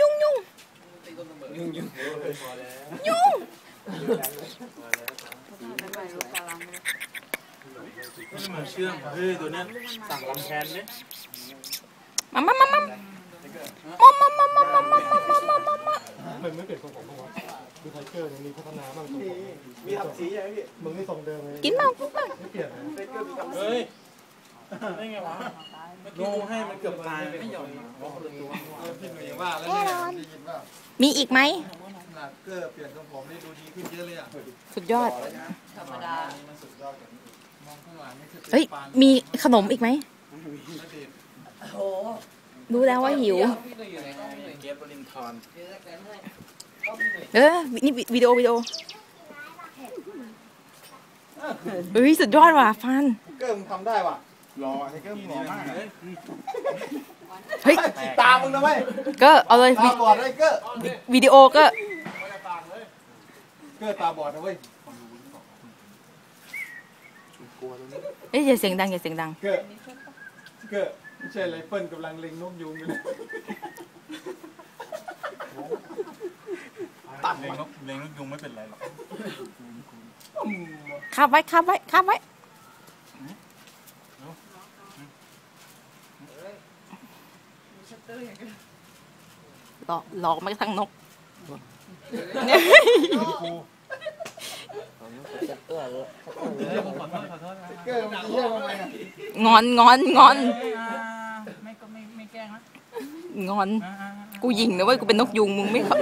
ยุ่งยุ่งยุ่งยุ่งยุ่งนี่มันเชื่องเฮ้ยตัวเนี้ยสั่งลำแคนเนี่ยมามามามามามามามามามามามามามามันไม่เปลี่ยนทรงผมบ้างวะดูไทเกอร์เนี่ยมีพัฒนาบ้างทรงผมมีทำสีใช่ไหมพี่มึงไม่ทรงเดิมเลยกินบ้างกินบ้างไม่เปลี่ยนนะเฮ้ยได้ไงวะเมื่อกี้กูให้มันเกือบตายไม่ยอมมาพี่หนุ่ยว่าแล้วแน่เนี่ยนอนได้ยินว่ามีอีกไหมหนักเกอร์เปลี่ยนทรงผมนี่ดูดีขึ้นเยอะเลยอะสุดยอด ธรรมดามันสุดยอดกว่านี้มองข้างหลังนี่คือเฮ้ย มีขนมอีกไหมไม่ดีรู้แล้วว่าหิว เกฟบรินทอนเออ นี่วิดีโอวิดีโอเฮ้ยสุดยอดว่ะฟัน เกอร์มึงทำได้ว่ะรอไอ้เกอร์มึงหล่อมากอะ เฮ้ยจิตตามึงนะเว้ยก็เอาเลยตาบอดไอ้เกอร์วิดีโอก็เกอร์ตาบอดนะเว้ยเอ้ยอย่าเสียงดังอย่าเสียงดังเกอร์เกอร์ไม่ใช่ไรเฟิลกำลังเล็งนกยุงอยู่เลยตัดเล็งนกเล็งนกยุงไม่เป็นไรหรอกคาบไว้คาบไว้คาบไว้ หลอกหลอกไม่ทั้งนกเกอร์มันเยี่ยมอะไรนะงอนงอนงอนไม่ก็ไม่ไม่แกล้งนะงอน กูยิงนะเว้ยกูเป็นนกยุงมึงไม่เข้า